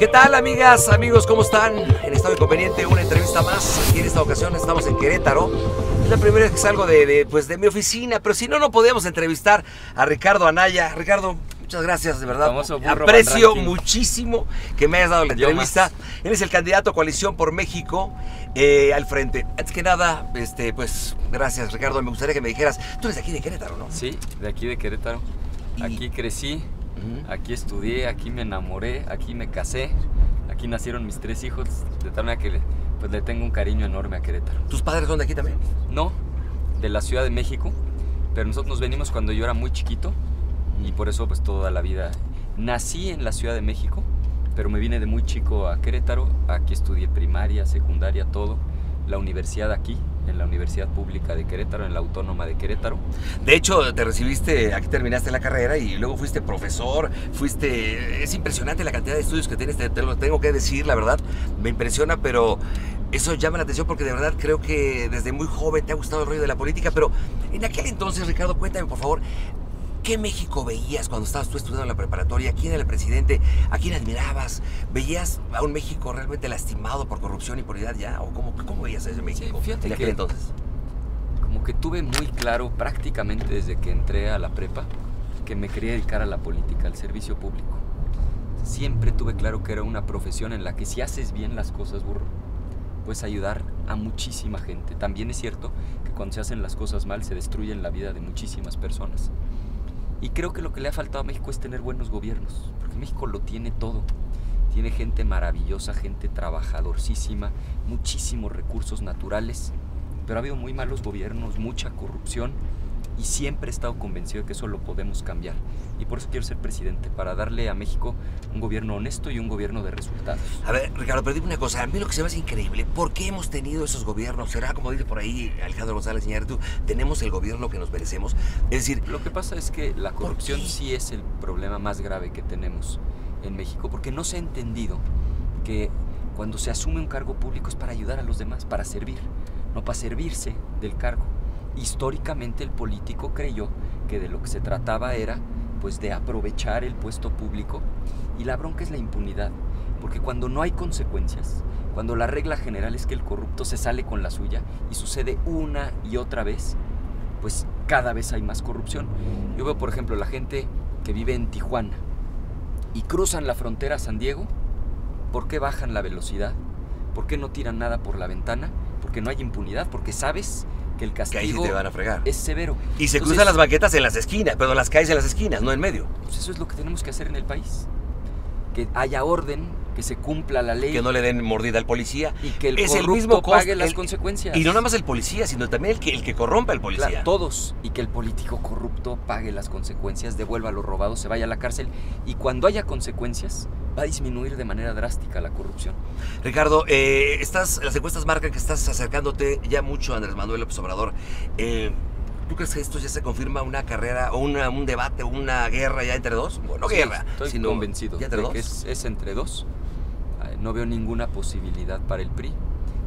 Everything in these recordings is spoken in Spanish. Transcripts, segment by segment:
¿Qué tal, amigas, amigos? ¿Cómo están? En estado inconveniente, una entrevista más. Aquí en esta ocasión estamos en Querétaro. Es la primera vez que salgo de, de, pues, de mi oficina, pero si no, no podíamos entrevistar a Ricardo Anaya. Ricardo, muchas gracias, de verdad. Aprecio muchísimo que me hayas dado la entrevista. Él es el candidato a Coalición por México eh, al frente. Antes que nada, este, pues, gracias, Ricardo. Me gustaría que me dijeras, tú eres de aquí de Querétaro, ¿no? Sí, de aquí de Querétaro. Y- Aquí crecí, Aquí estudié, aquí me enamoré, aquí me casé, aquí nacieron mis tres hijos, de tal manera que pues, le tengo un cariño enorme a Querétaro. ¿Tus padres son de aquí también? No, de la Ciudad de México, pero nosotros nos venimos cuando yo era muy chiquito y por eso pues toda la vida nací en la Ciudad de México, pero me vine de muy chico a Querétaro, aquí estudié primaria, secundaria, todo, la universidad aquí, en la Universidad Pública de Querétaro, en la Autónoma de Querétaro. De hecho, te recibiste, aquí terminaste la carrera y luego fuiste profesor, fuiste... Es impresionante la cantidad de estudios que tienes, te, lo tengo que decir, la verdad, me impresiona, pero eso llama la atención porque de verdad creo que desde muy joven te ha gustado el rollo de la política, pero en aquel entonces, Ricardo, cuéntame por favor, ¿qué México veías cuando estabas tú estudiando en la preparatoria? ¿Quién era el presidente? ¿A quién admirabas? ¿Veías a un México realmente lastimado por corrupción y impunidad ya? ¿O cómo, cómo veías a ese México fíjate en aquel que- entonces? como que tuve muy claro prácticamente desde que entré a la prepa que me quería dedicar a la política, al servicio público. Siempre tuve claro que era una profesión en la que si haces bien las cosas, burro, puedes ayudar a muchísima gente. También es cierto que cuando se hacen las cosas mal se destruyen la vida de muchísimas personas. Y creo que lo que le ha faltado a México es tener buenos gobiernos, porque México lo tiene todo. Tiene gente maravillosa, gente trabajadorcísima, muchísimos recursos naturales, pero ha habido muy malos gobiernos, mucha corrupción y siempre he estado convencido de que eso lo podemos cambiar. Y por eso quiero ser presidente, para darle a México un gobierno honesto y un gobierno de resultados. A ver, Ricardo, pero dime una cosa, a mí lo que se me hace increíble, ¿por qué hemos tenido esos gobiernos? ¿Será como dice por ahí Alejandro González Iñárritu, tenemos el gobierno que nos merecemos? Es decir, Lo que pasa es que la ¿Por corrupción sí es el problema más grave que tenemos en México, porque no se ha entendido que cuando se asume un cargo público es para ayudar a los demás, para servir, no para servirse del cargo. Históricamente el político creyó que de lo que se trataba era pues de aprovechar el puesto público y la bronca es la impunidad, porque cuando no hay consecuencias, cuando la regla general es que el corrupto se sale con la suya y sucede una y otra vez, pues cada vez hay más corrupción. Yo veo, por ejemplo, la gente que vive en Tijuana y cruzan la frontera a San Diego, ¿por qué bajan la velocidad? ¿Por qué no tiran nada por la ventana? Porque no hay impunidad, porque sabes que el que ahí sí castigo te van a fregar. es severo. Y se Entonces, cruzan las banquetas en las esquinas, pero las calles en las esquinas, no en medio. pues eso es lo que tenemos que hacer en el país. Que haya orden, que se cumpla la ley Que no le den mordida al policía. y que el es el corrupto mismo costo- pague las el- consecuencias. Y no nada más el policía, sino también el que, el que corrompe al policía. Claro, todos. Y que el político corrupto pague las consecuencias, devuelva lo robado, se vaya a la cárcel. Y cuando haya consecuencias, va a disminuir de manera drástica la corrupción. Ricardo, eh, estás, las encuestas marcan que estás acercándote ya mucho a Andrés Manuel López Obrador. Eh, ¿Tú crees que esto ya se confirma una carrera o una- un debate, una guerra ya entre dos? Bueno, no Sí, guerra, Estoy sino convencido ya de entre dos. que es, es entre dos. Eh, No veo ninguna posibilidad para el PRI.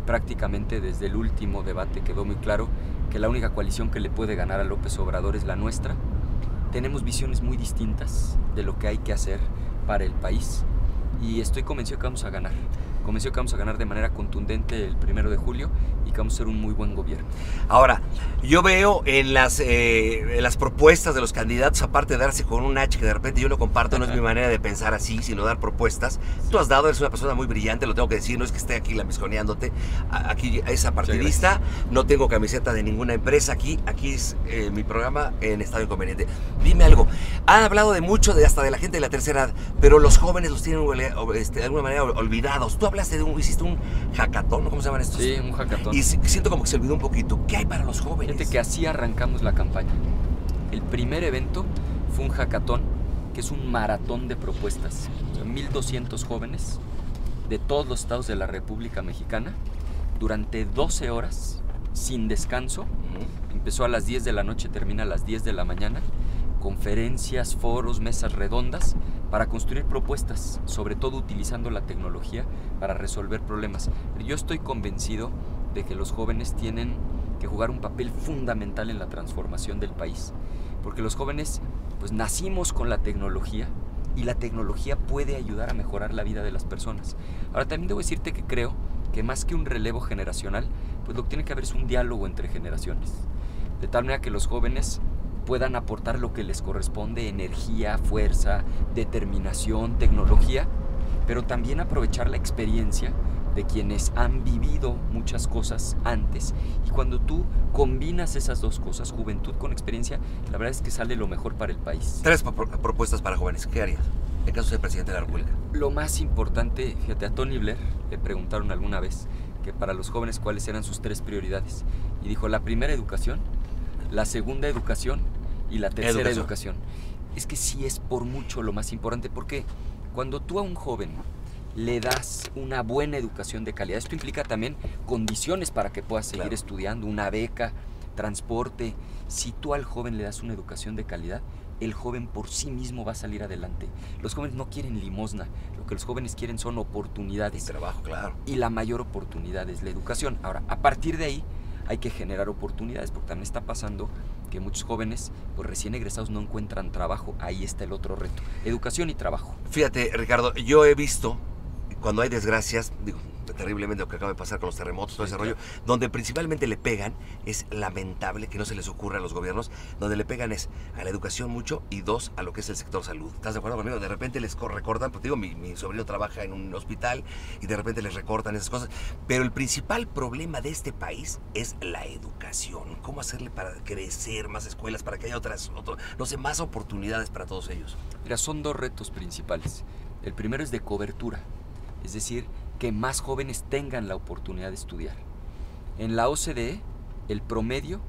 Prácticamente desde el último debate quedó muy claro que la única coalición que le puede ganar a López Obrador es la nuestra. Tenemos visiones muy distintas de lo que hay que hacer para el país y estoy convencido que vamos a ganar. Convencido que vamos a ganar de manera contundente el primero de julio ser un muy buen gobierno. Ahora, yo veo en las, eh, en las propuestas de los candidatos, aparte de darse con un H que de repente yo no comparto, no es mi manera de pensar así, sino dar propuestas. Tú has dado, eres una persona muy brillante, lo tengo que decir, no es que esté aquí lambisconeándote. A- Aquí es apartidista, no tengo camiseta de ninguna empresa aquí, aquí es eh, mi programa en estado inconveniente. Dime algo, han hablado de mucho, de hasta de la gente de la tercera edad, pero los jóvenes los tienen este, de alguna manera olvidados. Tú hablaste de un, hiciste un hackathon. ¿cómo se llaman estos? Sí, un hackathon. Y si- siento como que se olvidó un poquito. ¿Qué hay para los jóvenes? Fíjate que así arrancamos la campaña. El primer evento fue un hackathon, que es un maratón de propuestas. O sea, 1.200 jóvenes de todos los estados de la República Mexicana durante 12 horas, sin descanso. Empezó a las 10 de la noche, termina a las 10 de la mañana. Conferencias, foros, mesas redondas para construir propuestas, sobre todo utilizando la tecnología para resolver problemas. Pero yo estoy convencido de que los jóvenes tienen que jugar un papel fundamental en la transformación del país. Porque los jóvenes, pues nacimos con la tecnología y la tecnología puede ayudar a mejorar la vida de las personas. Ahora también debo decirte que creo que más que un relevo generacional, pues lo que tiene que haber es un diálogo entre generaciones. De tal manera que los jóvenes puedan aportar lo que les corresponde, energía, fuerza, determinación, tecnología, pero también aprovechar la experiencia de quienes han vivido muchas cosas antes. Y cuando tú combinas esas dos cosas, juventud con experiencia, la verdad es que sale lo mejor para el país. Tres propuestas para jóvenes. ¿Qué harías en caso de presidente de la República? Lo más importante, fíjate, a Tony Blair le preguntaron alguna vez que para los jóvenes cuáles eran sus tres prioridades. Y dijo, la primera educación, la segunda educación y la tercera educación. Es que sí es por mucho lo más importante, porque cuando tú a un joven le das una buena educación de calidad, esto implica también condiciones para que puedas seguir estudiando, una beca, transporte. Si tú al joven le das una educación de calidad, el joven por sí mismo va a salir adelante. Los jóvenes no quieren limosna, lo que los jóvenes quieren son oportunidades. Y trabajo, claro. Y la mayor oportunidad es la educación. Ahora, a partir de ahí hay que generar oportunidades, porque también está pasando que muchos jóvenes, pues recién egresados, no encuentran trabajo. Ahí está el otro reto, educación y trabajo. Fíjate, Ricardo, yo he visto cuando hay desgracias, digo, terriblemente lo que acaba de pasar con los terremotos, todo ese rollo, donde principalmente le pegan, es lamentable que no se les ocurra a los gobiernos, donde le pegan es a la educación mucho y dos, a lo que es el sector salud. ¿Estás de acuerdo conmigo? De repente les recortan, pues digo, mi, mi sobrino trabaja en un hospital y de repente les recortan esas cosas, pero el principal problema de este país es la educación. ¿Cómo hacerle para crecer más escuelas, para que haya otras, no sé, más oportunidades para todos ellos? Mira, son dos retos principales. El primero es de cobertura es decir, que más jóvenes tengan la oportunidad de estudiar. En la OCDE, el promedio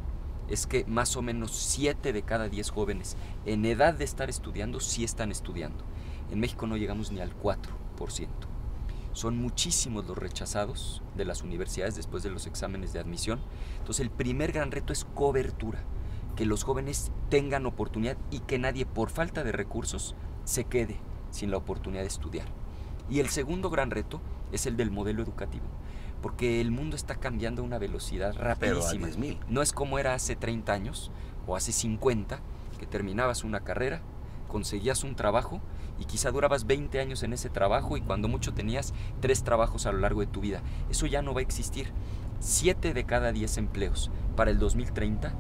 es que más o menos 7 de cada 10 jóvenes en edad de estar estudiando sí están estudiando. En México no llegamos ni al 4%. Son muchísimos los rechazados de las universidades después de los exámenes de admisión. Entonces el primer gran reto es cobertura, que los jóvenes tengan oportunidad y que nadie por falta de recursos se quede sin la oportunidad de estudiar. Y el segundo gran reto es el del modelo educativo, porque el mundo está cambiando a una velocidad rapidísima. No es como era hace 30 años o hace 50, que terminabas una carrera, conseguías un trabajo y quizá durabas 20 años en ese trabajo y cuando mucho tenías tres trabajos a lo largo de tu vida. Eso ya no va a existir. Siete de cada 10 empleos para el 2030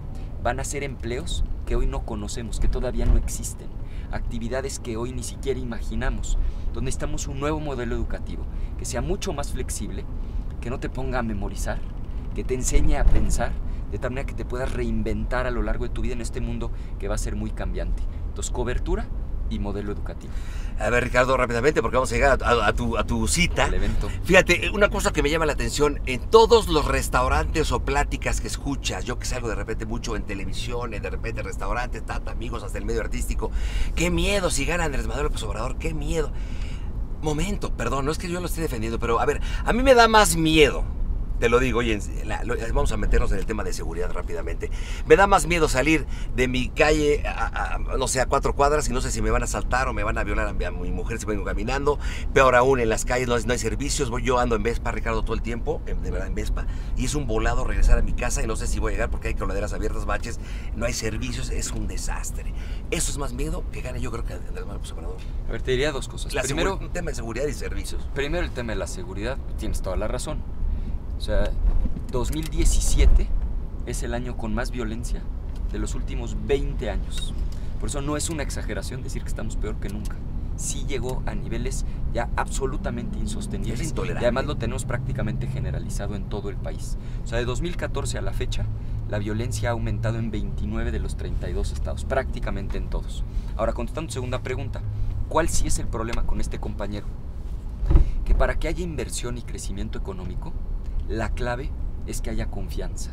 van a ser empleos que hoy no conocemos, que todavía no existen, actividades que hoy ni siquiera imaginamos donde necesitamos un nuevo modelo educativo, que sea mucho más flexible, que no te ponga a memorizar, que te enseñe a pensar, de tal manera que te puedas reinventar a lo largo de tu vida en este mundo que va a ser muy cambiante. Entonces, cobertura y modelo educativo. A ver, Ricardo, rápidamente, porque vamos a llegar a, tu, a tu cita. evento. Fíjate, una cosa que me llama la atención, en todos los restaurantes o pláticas que escuchas, yo que salgo de repente mucho en televisión, de repente restaurantes, tata, amigos, hasta el medio artístico, qué miedo si gana Andrés Manuel López Obrador, qué miedo. Momento, perdón, no es que yo lo esté defendiendo, pero a ver, a mí me da más miedo te lo digo, oye, vamos a meternos en el tema de seguridad rápidamente. Me da más miedo salir de mi calle, a, no sé, a cuatro cuadras y no sé si me van a saltar o me van a violar a mi, mujer si vengo caminando. Peor aún, en las calles no, hay servicios. Voy, yo ando en Vespa, Ricardo, todo el tiempo, de verdad en Vespa. Y es un volado regresar a mi casa y no sé si voy a llegar porque hay coladeras abiertas, baches, no hay servicios, es un desastre. Eso es más miedo que gane yo creo que Andrés Manuel Obrador. A ver, te diría dos cosas. primero, un tema de seguridad y servicios. Primero el tema de la seguridad, tienes toda la razón sea, 2017 es el año con más violencia de los últimos 20 años. Por eso no es una exageración decir que estamos peor que nunca. Sí llegó a niveles ya absolutamente insostenibles. y además lo tenemos prácticamente generalizado en todo el país. O sea, de 2014 a la fecha, la violencia ha aumentado en 29 de los 32 estados, prácticamente en todos. Ahora, contestando segunda pregunta, ¿cuál sí es el problema con este compañero? Que para que haya inversión y crecimiento económico, la clave es que haya confianza,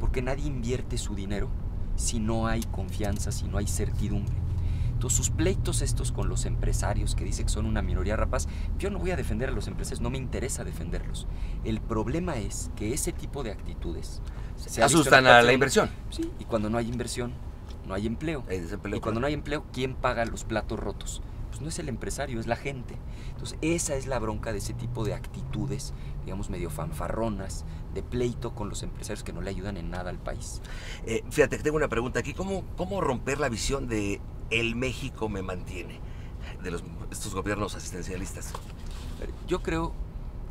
porque nadie invierte su dinero si no hay confianza, si no hay certidumbre. Entonces sus pleitos estos con los empresarios que dicen que son una minoría rapaz, yo no voy a defender a los empresarios, no me interesa defenderlos. El problema es que ese tipo de actitudes se asustan a la inversión. Sí, y cuando no hay inversión, no hay empleo. y cuando no hay empleo, ¿quién paga los platos rotos? Pues no es el empresario, es la gente. Entonces, esa es la bronca de ese tipo de actitudes, digamos, medio fanfarronas, de pleito con los empresarios que no le ayudan en nada al país. Eh, fíjate tengo una pregunta aquí. ¿Cómo, ¿Cómo romper la visión de el México me mantiene? de los, estos gobiernos asistencialistas? Yo creo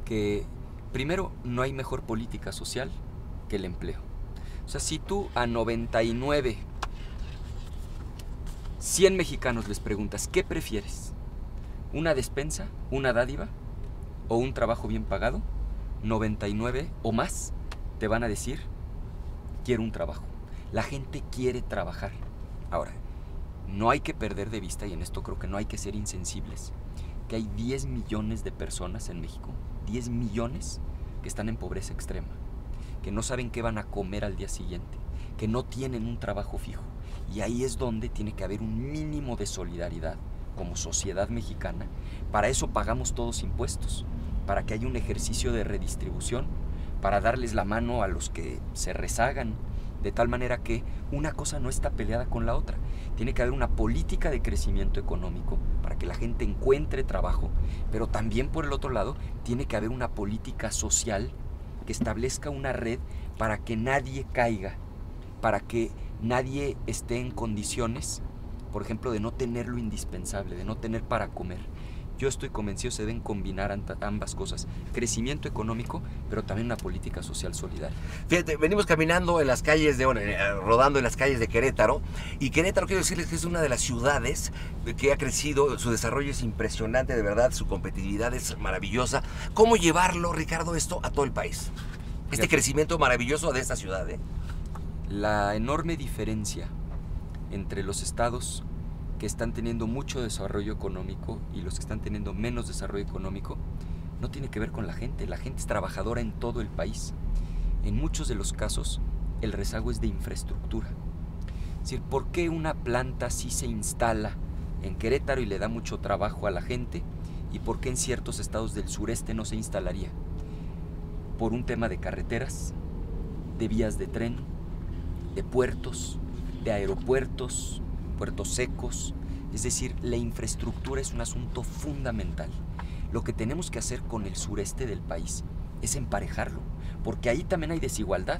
que primero no hay mejor política social que el empleo. O sea, si tú a 99, 100 mexicanos les preguntas, ¿qué prefieres? ¿Una despensa, una dádiva o un trabajo bien pagado? 99 o más te van a decir, quiero un trabajo. La gente quiere trabajar. Ahora, no hay que perder de vista, y en esto creo que no hay que ser insensibles, que hay 10 millones de personas en México, 10 millones que están en pobreza extrema, que no saben qué van a comer al día siguiente, que no tienen un trabajo fijo. Y ahí es donde tiene que haber un mínimo de solidaridad como sociedad mexicana. Para eso pagamos todos impuestos, para que haya un ejercicio de redistribución, para darles la mano a los que se rezagan, de tal manera que una cosa no está peleada con la otra. Tiene que haber una política de crecimiento económico para que la gente encuentre trabajo, pero también por el otro lado tiene que haber una política social que establezca una red para que nadie caiga, para que nadie esté en condiciones, por ejemplo, de no tener lo indispensable, de no tener para comer. Yo estoy convencido se deben combinar ambas cosas, crecimiento económico, pero también una política social solidaria. Fíjate, venimos caminando en las calles de, eh, rodando en las calles de Querétaro, y Querétaro quiero decirles que es una de las ciudades que ha crecido, su desarrollo es impresionante, de verdad, su competitividad es maravillosa. ¿Cómo llevarlo, Ricardo, esto a todo el país? Este crecimiento maravilloso de esta ciudad, ¿eh? La enorme diferencia entre los estados que están teniendo mucho desarrollo económico y los que están teniendo menos desarrollo económico no tiene que ver con la gente. La gente es trabajadora en todo el país. En muchos de los casos, el rezago es de infraestructura. Es decir, ¿por qué una planta sí se instala en Querétaro y le da mucho trabajo a la gente? ¿Y por qué en ciertos estados del sureste no se instalaría? Por un tema de carreteras, de vías de tren, de puertos, de aeropuertos, puertos secos. Es decir, la infraestructura es un asunto fundamental. Lo que tenemos que hacer con el sureste del país es emparejarlo, porque ahí también hay desigualdad.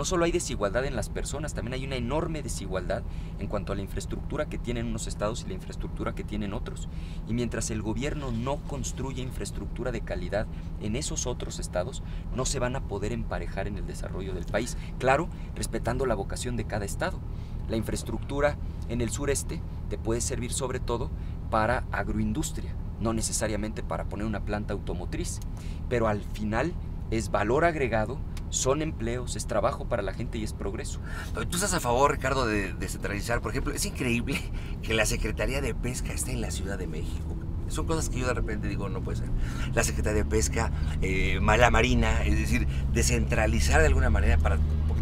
No solo hay desigualdad en las personas, también hay una enorme desigualdad en cuanto a la infraestructura que tienen unos estados y la infraestructura que tienen otros. Y mientras el gobierno no construya infraestructura de calidad en esos otros estados, no se van a poder emparejar en el desarrollo del país. Claro, respetando la vocación de cada estado. La infraestructura en el sureste te puede servir sobre todo para agroindustria, no necesariamente para poner una planta automotriz, pero al final es valor agregado, son empleos, es trabajo para la gente y es progreso. ¿Tú estás a favor, Ricardo, de descentralizar? Por ejemplo, es increíble que la Secretaría de Pesca esté en la Ciudad de México. Son cosas que yo de repente digo, no puede ser. La Secretaría de Pesca, eh, la Marina, es decir, descentralizar de alguna manera para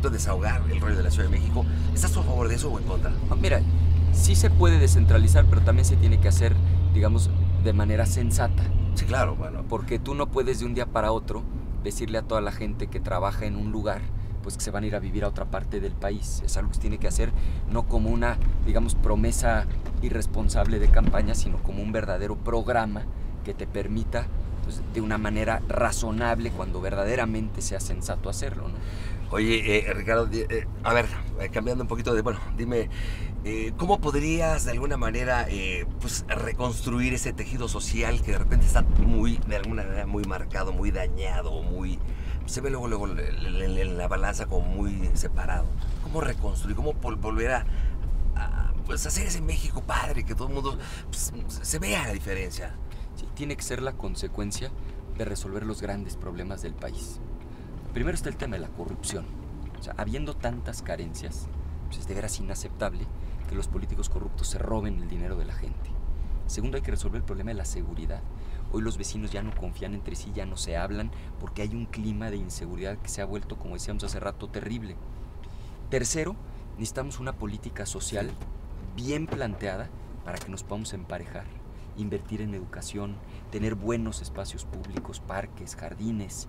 desahogar el rollo de la Ciudad de México. ¿Estás a favor de eso o en contra? mira, sí se puede descentralizar, pero también se tiene que hacer, digamos, de manera sensata. Sí, claro, bueno. Porque tú no puedes de un día para otro decirle a toda la gente que trabaja en un lugar, pues que se van a ir a vivir a otra parte del país. Es algo que tiene que hacer no como una, digamos, promesa irresponsable de campaña, sino como un verdadero programa que te permita pues, de una manera razonable cuando verdaderamente sea sensato hacerlo. ¿no? Oye, eh, Ricardo, eh, a ver, eh, cambiando un poquito de, bueno, dime, ¿cómo podrías de alguna manera pues, reconstruir ese tejido social que de repente está muy, de alguna manera, muy marcado, muy dañado, muy... Se ve luego, luego en la balanza como muy separado. ¿Cómo reconstruir? ¿Cómo volver a, pues, hacer ese México padre, que todo el mundo pues, se vea la diferencia? tiene que ser la consecuencia de resolver los grandes problemas del país. Primero está el tema de la corrupción. Habiendo tantas carencias, pues es de veras inaceptable que los políticos corruptos se roben el dinero de la gente. Segundo, hay que resolver el problema de la seguridad. Hoy los vecinos ya no confían entre sí, ya no se hablan, porque hay un clima de inseguridad que se ha vuelto, como decíamos hace rato, terrible. Tercero, necesitamos una política social bien planteada para que nos podamos emparejar invertir en educación, tener buenos espacios públicos, parques, jardines,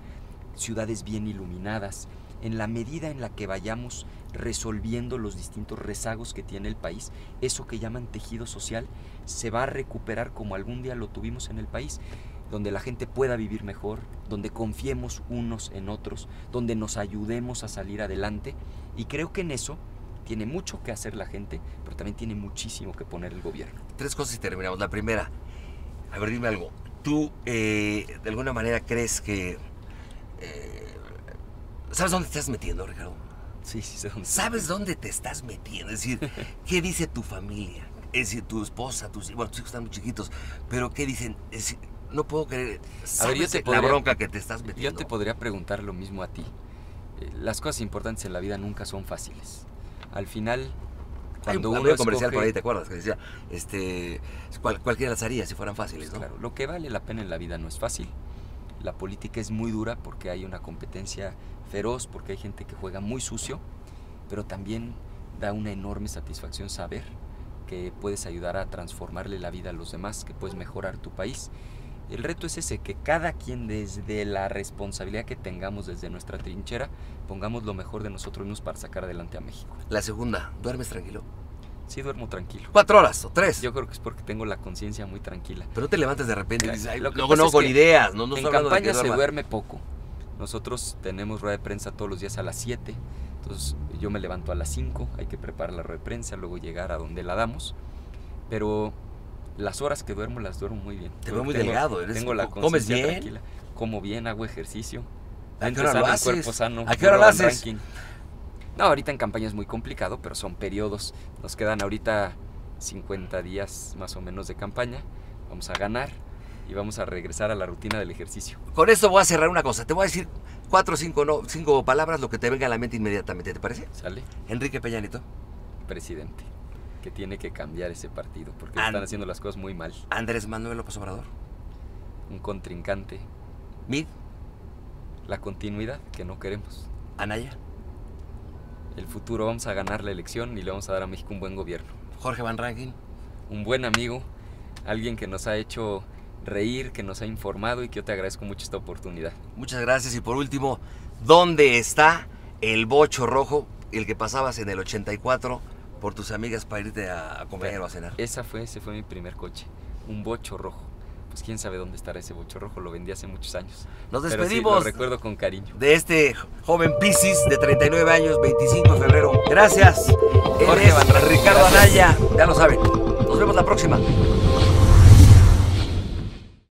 ciudades bien iluminadas, en la medida en la que vayamos resolviendo los distintos rezagos que tiene el país, eso que llaman tejido social se va a recuperar como algún día lo tuvimos en el país, donde la gente pueda vivir mejor, donde confiemos unos en otros, donde nos ayudemos a salir adelante. Y creo que en eso Tiene mucho que hacer la gente, pero también tiene muchísimo que poner el gobierno. Tres cosas y terminamos. La primera, a ver, dime algo. ¿Tú eh, de alguna manera crees que... eh, ¿Sabes dónde te estás metiendo, Ricardo? Sí, sí, sé dónde. ¿Sabes dónde te estás metiendo? Es decir, ¿qué dice tu familia? Es decir, tu esposa, tus hijos, bueno, tus hijos están muy chiquitos, pero ¿qué dicen? Es decir, no puedo creer. ¿Sabes yo te la podría- bronca que te estás Yo metiendo? te podría preguntar lo mismo a ti. Eh, Las cosas importantes en la vida nunca son fáciles. Al final, Hay un, cuando uno un comercial escoge- por ahí, ¿te acuerdas? Que decía, este, cual- cualquiera las haría si fueran fáciles, ¿no? Claro, lo que vale la pena en la vida no es fácil. La política es muy dura porque hay una competencia feroz, porque hay gente que juega muy sucio, pero también da una enorme satisfacción saber que puedes ayudar a transformarle la vida a los demás, que puedes mejorar tu país. El reto es ese, que cada quien desde la responsabilidad que tengamos desde nuestra trinchera, pongamos lo mejor de nosotros mismos para sacar adelante a México. La segunda, ¿duermes tranquilo? Sí duermo tranquilo. Cuatro horas o tres. Yo creo que es porque tengo la conciencia muy tranquila. Pero no te levantes de repente y dices, "Ay, lo que luego no con ideas, no, no en campaña se duerma". duerme poco. Nosotros tenemos rueda de prensa todos los días a las 7. Entonces yo me levanto a las 5, hay que preparar la rueda de prensa, luego llegar a donde la damos. Pero las horas que duermo las duermo muy bien. Te veo muy tengo- delgado, eres- Tengo la ¿comes conciencia bien? tranquila. Como bien, hago ejercicio. ¿A qué hora lo haces? cuerpo sano. ¿A qué hora lo haces? Ranking. No, ahorita en campaña es muy complicado, pero son periodos. Nos quedan ahorita 50 días más o menos de campaña. Vamos a ganar y vamos a regresar a la rutina del ejercicio. Con esto voy a cerrar una cosa. Te voy a decir cuatro o cinco, no, cinco palabras, lo que te venga a la mente inmediatamente, ¿te parece? ¿Sale? Enrique Peñanito, Presidente. Que tiene que cambiar ese partido porque están haciendo las cosas muy mal. Andrés Manuel López Obrador, Un contrincante. Mid, La continuidad que no queremos. Anaya, El futuro vamos a ganar la elección y le vamos a dar a México un buen gobierno. Jorge Van Rankin, Un buen amigo. Alguien que nos ha hecho reír, que nos ha informado y que yo te agradezco mucho esta oportunidad. muchas gracias. Y por último, ¿dónde está el bocho rojo, el que pasabas en el 84 por tus amigas para irte a, comer o a cenar? Esa fue, ese fue mi primer coche. Un bocho rojo. Pues quién sabe dónde estará ese bocho rojo, lo vendí hace muchos años. Nos sí, despedimos lo recuerdo con cariño. de este joven Piscis de 39 años, 25 de febrero. Gracias. Jorge Ricardo. Anaya, ya lo saben. Nos vemos la próxima.